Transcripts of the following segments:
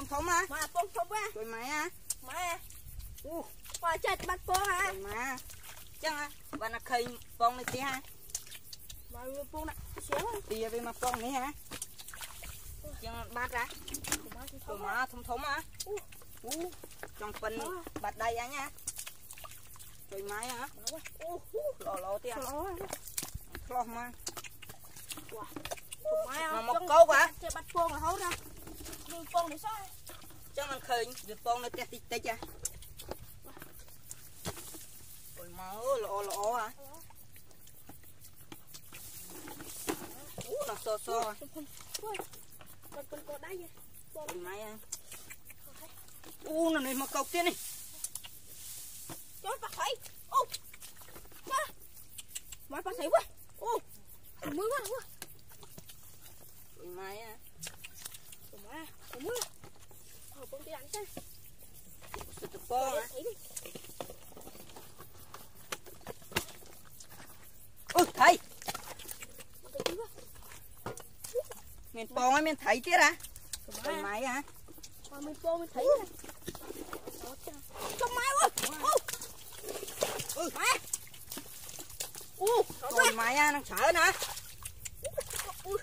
con thống à, mà con thống á rồi mày á mày á u qua chết bắt con à, mà chẳng á và nó khơi con này kia ha mà con này xéo tìa về mà con này ha chẳng bắt ra rồi mà thông thống à, u trong phần bắt đây anh nha rồi mày á lò lò tia lò mà mà một câu quá chơi bắt con là hốt ra យម៉ែហ៎អូឡឡទៀត ល្អ ឆ្លោះមក ម៉ែ មកមកកោកហ៎ ចេះបាត់ពងរហូតណានឹងពងនេះសោះ ចឹងមិនឃើញវាពងនៅផ្ទះតិចតិចហ៎អូយមកល្អល្អហ៎អូដល់សសហ៎ បាត់ពងក៏ដៃ Ôi mày à. U nó này mà cọc tiên này. ចូលបាក់ໄខអូមកមកបាក់ໄខវ៉ាអូមើលវ៉ាវ៉ា Ôi mày à cũng con đi ăn chứ bò ôi thầy mình bò ấy mình thấy chứ ra? cái máy hả? mình bò mình thấy trong máy quá máy ui máy à nó sợ nữa, ui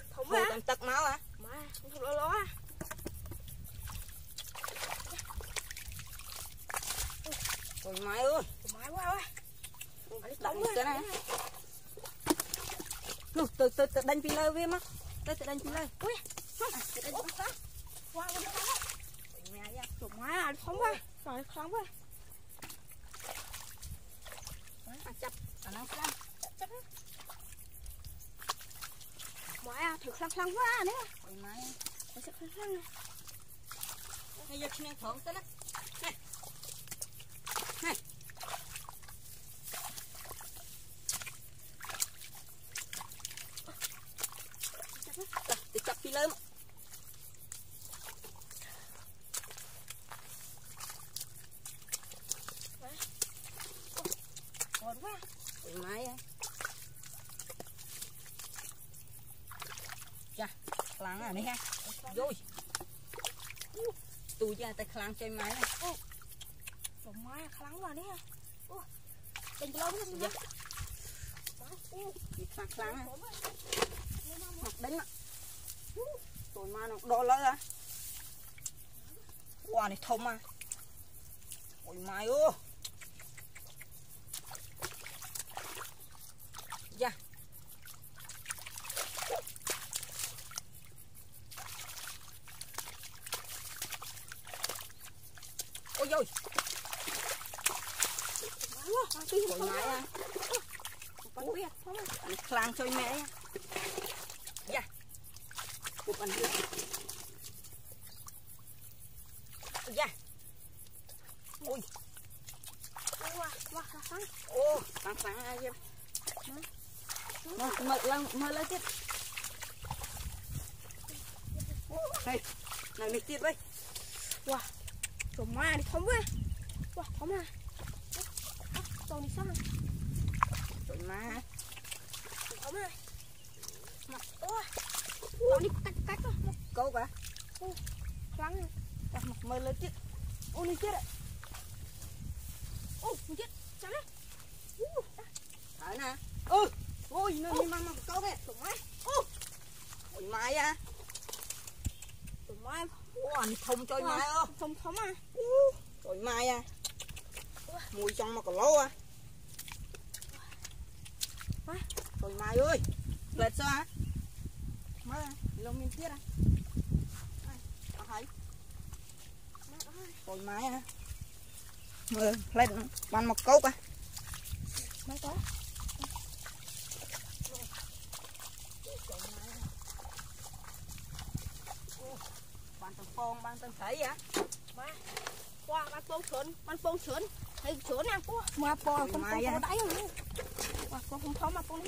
thằng tật máu à má không lo mày ơi. Mày quá ơi. Đóng cái này. nụ từ từ từ đánh phi lên viêm á. Từ từ đánh phi lên, ui. À, từ đánh phi lơ qua qua qua mẹ đi à. chụp má anh à, không quá. Rồi không quá. À chập à nó chập chập mày à thử khăn khăn quá nữa mày nó sẽ khăn khăn bây giờ khi này thưởng tới đó. ติดจับพี่เริ่มหอนว่าเป็นไม้อะจ้ะคลังอ่ะนี่ฮะโยยตูยาแต่คลังใจไม้อ่ะ này. ចំម៉ែខ្លាំងវ៉ានេះអូដេញក្លោនេះ Dạ. អូ Bị khlang khlang à. Mặc đánh ạ. Tôi mà nó đo lỡ à. Wow này thông à. Ôi mày ơi. Dạ. Ôi dồi, វ៉ាទី ôi mày à. បាត់វាធំ Anh khlang chơi mẹ nha. Dạ. Cụp anh đi. Dạ. Ôi, វ៉ាវ៉ាខ្លាំង ô, phẳng phẳng ai vậy? Mở, mở lên, mở lên tiếp. Đây, này mình tiếp đây. ចំម៉ែនេះធំវ៉ាវ៉ាធំណា còn đi sao Rồi mà Ấm rồi Mặt ua Còn đi cách cách thôi Một câu cả Lắng Đặt mặt mờ lên chết, Ô đi chết ạ. Ô đi chết. Chào đấy Thở nè. Ừ. Ôi nó đi mang mặt câu kìa. Tụi mai, Ô Ôi mai à. Tụi mai, ôi anh thông chơi mai ơ Thông thông à. Ủa mai à mùi trong mà còn lâu à rồi mai ơi lệch sao hả? mới à lông miên tiết à thấy? Rồi mai à ừ lệch bàn một cốc à mấy có. Bàn tầng phong bàn tầng sấy à ba qua bàn phong sườn bàn phong sườn thì chỗ nào có? Mà bò không có đáy không mà con không có mà con